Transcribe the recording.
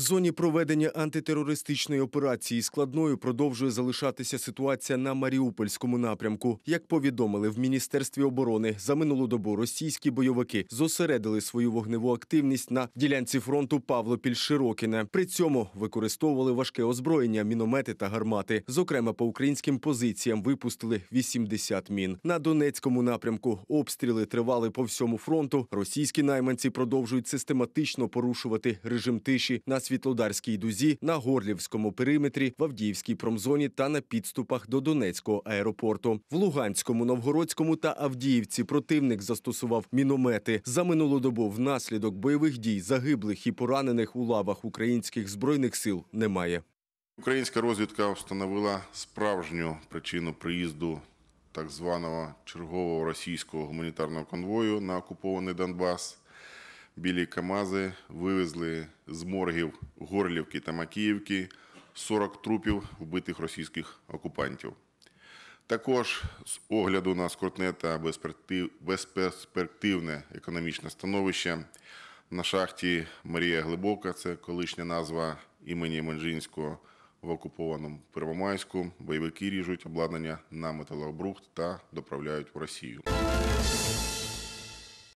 В зоні проведення антитерористичної операції складною продовжує залишатися ситуація на Маріупольському напрямку. Як повідомили в Міністерстві оборони, за минулу добу російські бойовики зосередили свою вогневу активність на ділянці фронту Павлопіль-Широкіне. При цьому використовували важке озброєння, міномети та гармати. Зокрема, по українським позиціям випустили 80 мін. На Донецькому напрямку обстріли тривали по всьому фронту. Російські найманці продовжують систематично порушувати режим тиші на Світлодарській дузі, на Горлівському периметрі, в Авдіївській промзоні та на підступах до Донецького аеропорту. В Луганському, Новгородському та Авдіївці противник застосував міномети. За минулу добу внаслідок бойових дій загиблих і поранених у лавах українських збройних сил немає. Українська розвідка встановила справжню причину приїзду так званого чергового російського гуманітарного конвою на окупований Донбас. Білі КАМАЗи вивезли з моргів Горлівки та Макіївки 40 трупів вбитих російських окупантів. Також з огляду на скрутне та безперспективне економічне становище на шахті Марія Глибока, це колишня назва імені Менжинського в окупованому Первомайську, бойовики ріжуть обладнання на металообрухт та доправляють в Росію.